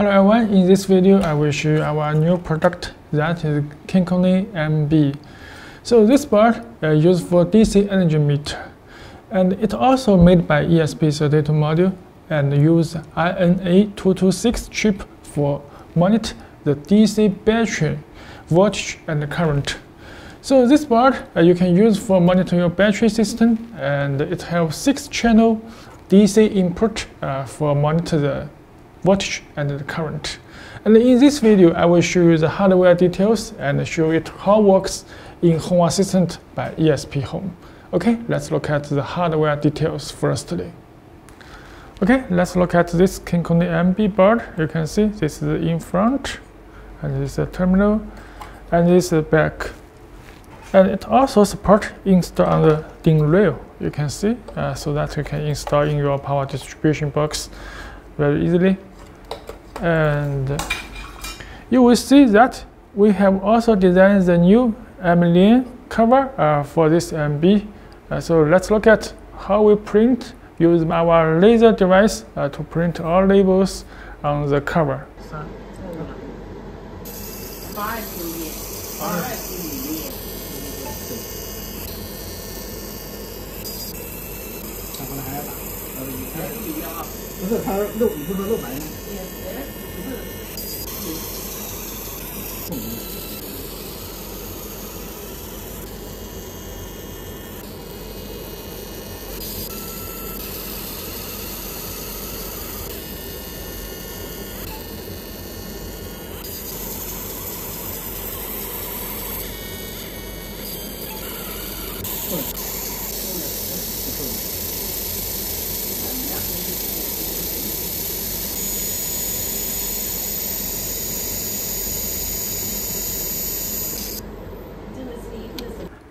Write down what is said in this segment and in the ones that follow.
Hello everyone, in this video I will show you our new product that is KinCony MB. So this board is used for DC energy meter and it also made by ESP32 module and use INA226 chip for monitor the DC battery voltage and current. So this board uh, you can use for monitor your battery system and it has six channel DC input uh, for monitor the voltage and the current. And in this video, I will show you the hardware details and show it how it works in Home Assistant by ESPHome. Okay, let's look at the hardware details firstly. Okay, let's look at this KinCony MB board. You can see this is in front, and this is the terminal, and this is the back. And it also supports install on the DIN rail. You can see, uh, so that you can install in your power distribution box very easily and you will see that we have also designed the new Emilian cover uh, for this MB. Uh, so let's look at how we print use our laser device uh, to print all labels on the cover.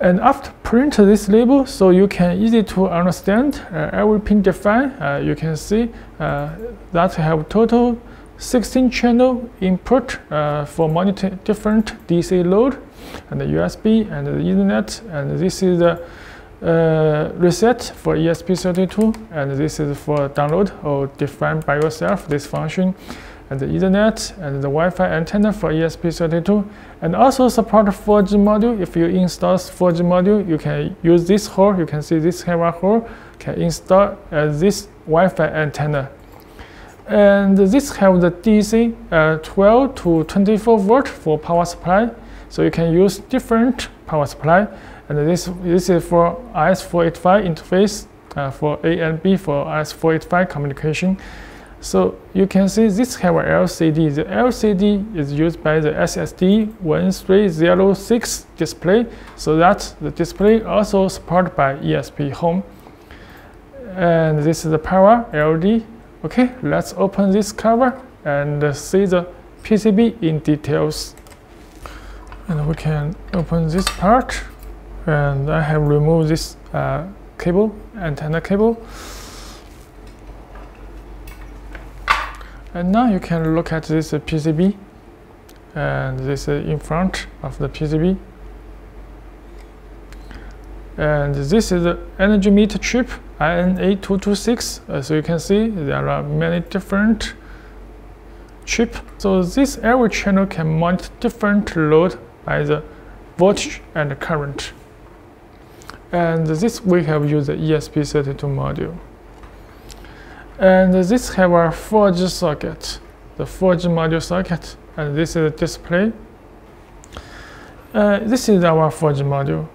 And after print this label, so you can easy to understand uh, every pin defined. Uh, you can see uh, that have total 16 channel input uh, for monitor different DC load and the USB and the Ethernet. And this is the uh, reset for ESP32 and this is for download or define by yourself this function and the Ethernet and the Wi-Fi antenna for ESP32 and also support 4G module. If you install 4G module, you can use this hole. You can see this camera hole can install uh, this Wi-Fi antenna. And this have the DC uh, 12 to 24 volt for power supply. So you can use different power supply. And this, this is for RS485 interface uh, for A and B for RS485 communication. So you can see this have a LCD. The LCD is used by the SSD 1306 display, so that the display also supported by ESPHome. And this is the power LED. Okay, let's open this cover and see the PCB in details. And we can open this part. And I have removed this uh, cable, antenna cable. And now you can look at this PCB and this in front of the PCB. And this is the energy meter chip INA226. Uh, so you can see there are many different chip. So this every channel can mount different load by the voltage and current. And this we have used the ESP32 module. And this have a 4G socket, the 4G module socket, and this is a display. Uh, this is our 4G module.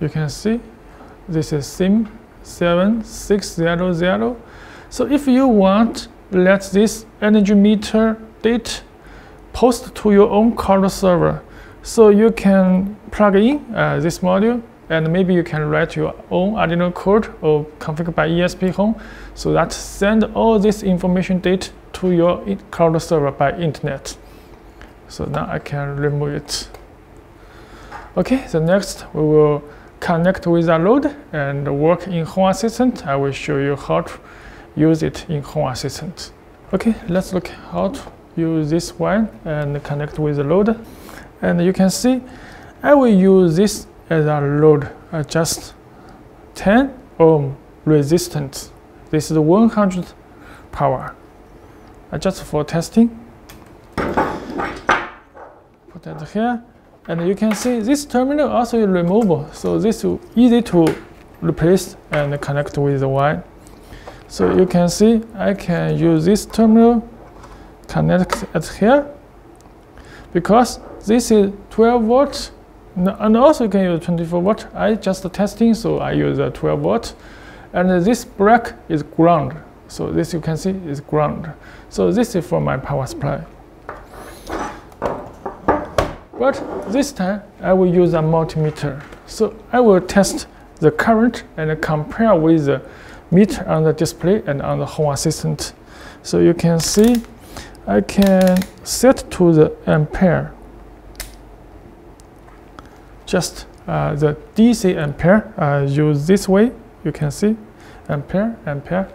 You can see this is SIM 7600. So if you want, let this energy meter date post to your own cloud server. So you can plug in uh, this module and maybe you can write your own Arduino code or configure by ESPHome so that send all this information data to your cloud server by internet. So now I can remove it. Okay, the next we will connect with a load and work in Home Assistant. I will show you how to use it in Home Assistant. Okay, let's look how to use this one and connect with the load. And you can see I will use this as a load uh, just 10 ohm resistance. This is 100 power. Uh, just for testing. put that here. And you can see this terminal also is removable. So this is easy to replace and connect with the wire. So you can see I can use this terminal, connect it here, because this is 12 volts, and also you can use 24 volt. I just testing, so I use a 12 volt. And this black is ground. So this you can see is ground. So this is for my power supply. But this time I will use a multimeter. So I will test the current and compare with the meter on the display and on the home assistant. So you can see I can set to the ampere. Just uh, the DC ampere uh, use this way. You can see ampere, ampere,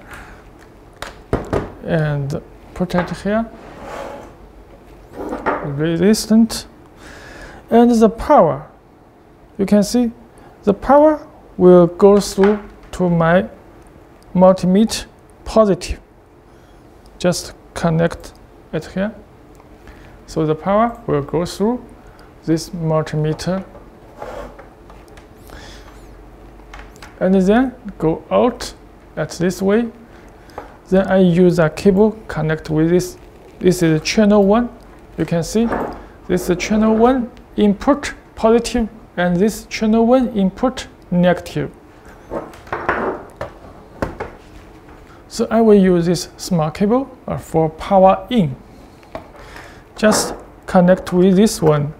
and put it here. Resistant, and the power. You can see the power will go through to my multimeter positive. Just connect it here. So the power will go through this multimeter and then go out at this way. Then I use a cable connect with this. This is channel 1. You can see this is channel 1 input positive and this channel 1 input negative. So I will use this small cable uh, for power in. Just connect with this one.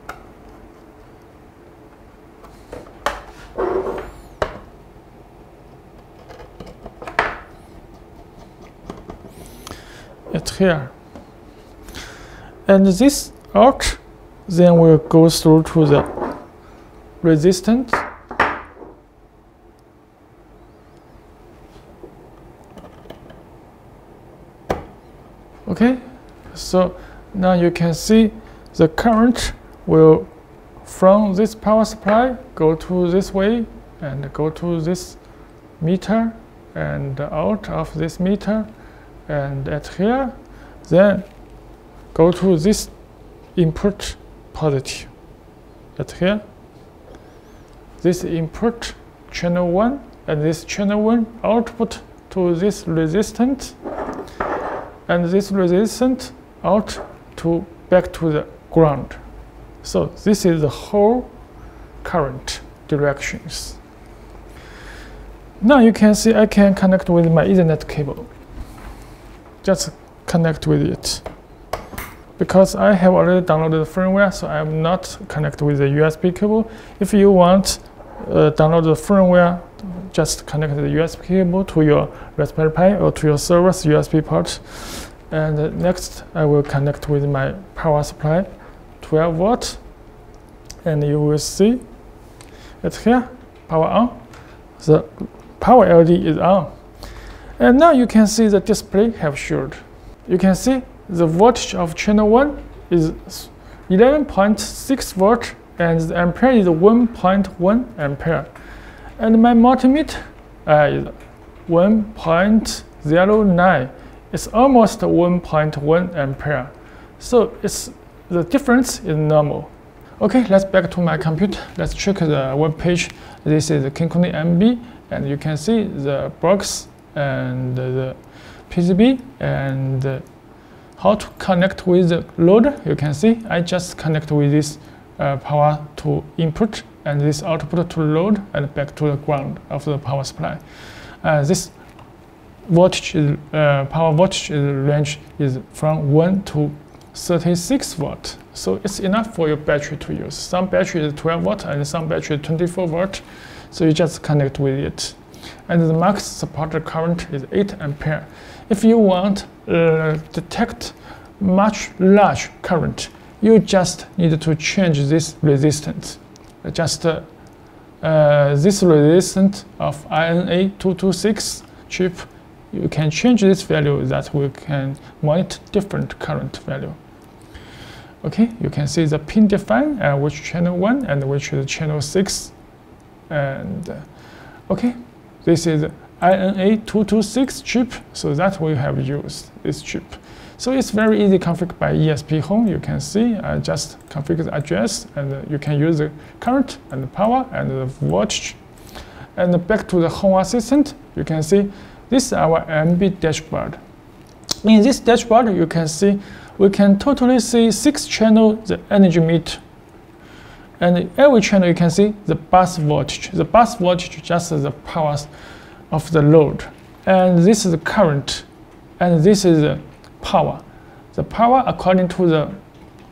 Here. And this out then will go through to the resistance okay so now you can see the current will from this power supply go to this way and go to this meter and out of this meter and at here then go to this input positive at here this input channel 1 and this channel 1 output to this resistance and this resistance out to back to the ground. So this is the whole current directions. Now you can see I can connect with my Ethernet cable. Just connect with it. Because I have already downloaded the firmware, so I am not connected with the USB cable. If you want uh, download the firmware, just connect the USB cable to your Raspberry Pi or to your server's USB port. And uh, next, I will connect with my power supply, 12 volt, and you will see it here, power on. The power LED is on. And now you can see the display have showed. You can see the voltage of channel 1 is 11.6 volt and the ampere is 1.1 ampere. And my multimeter uh, is 1.09. It's almost 1.1 ampere. So it's the difference is normal. Okay, let's back to my computer. Let's check the web page. This is the KinCony MB, and you can see the box and the PCB and how to connect with the load. You can see I just connect with this uh, power to input and this output to load and back to the ground of the power supply. Uh, this voltage uh, power voltage range is from 1 to 36 volt. So it's enough for your battery to use. Some battery is 12 volt and some battery is 24 volt. So you just connect with it. And the max supported current is 8 ampere. If you want uh, detect much large current, you just need to change this resistance. Just uh, uh, this resistance of INA226 chip, you can change this value that we can monitor different current value. Okay, you can see the pin define uh, which channel 1 and which is channel 6. And uh, okay, this is INA226 chip, so that we have used this chip. So it's very easy configured by ESPHome. You can see uh, just configure the address and uh, you can use the current and the power and the voltage. And back to the Home Assistant, you can see this is our MB dashboard. In this dashboard, you can see we can totally see six channel the energy meter. And every channel you can see the bus voltage. The bus voltage just the power of the load. And this is the current. And this is the power. The power according to the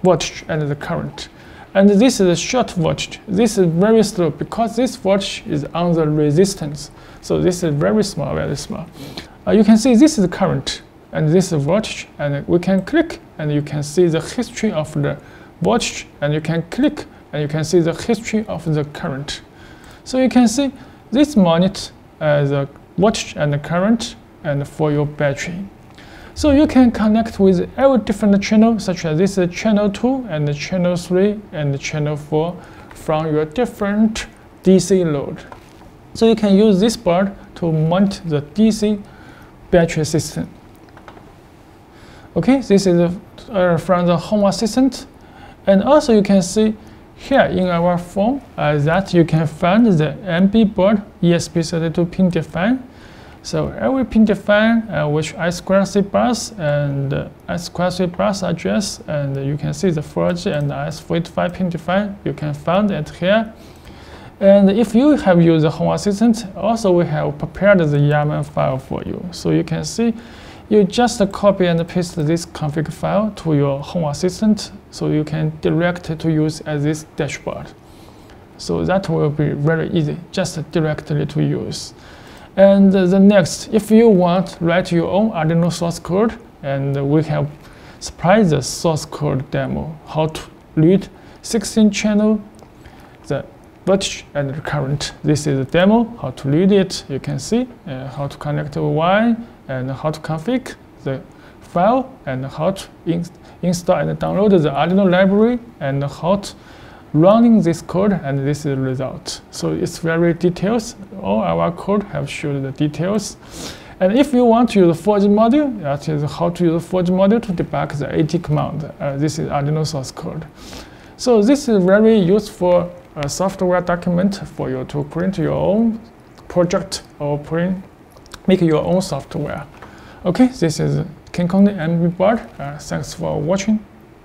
voltage and the current. And this is a short voltage. This is very slow because this voltage is on the resistance. So this is very small, very small. Uh, you can see this is the current and this is voltage and we can click and you can see the history of the voltage and you can click and you can see the history of the current. So you can see this monitor uh, the voltage and the current and for your battery. So you can connect with every different channel, such as this is channel 2 and channel 3 and channel 4 from your different DC load. So you can use this board to mount the DC battery system. Okay, this is uh, from the Home Assistant. And also you can see here in our form uh, that you can find the MB board ESP32 pin define so every pin define uh, which I2C bus and uh, I2C bus address, and you can see the 4G and RS485 pin define. You can find it here. And if you have used the Home Assistant, also we have prepared the YAML file for you. So you can see you just copy and paste this config file to your Home Assistant so you can direct to use as this dashboard. So that will be very easy, just directly to use. And the next, if you want, write your own Arduino source code, and we have supplied the source code demo, how to read 16 channel, the voltage and the current. This is the demo, how to read it. You can see uh, how to connect to Y and how to configure the file and how to in install and download the Arduino library and how to running this code and this is the result. So it's very details. All our code have showed the details. And if you want to use the 4G module, that is how to use 4G module to debug the AT command. Uh, this is Arduino source code. So this is very useful uh, software document for you to print your own project or print, make your own software. Okay, this is KinCony MB board. Uh, thanks for watching.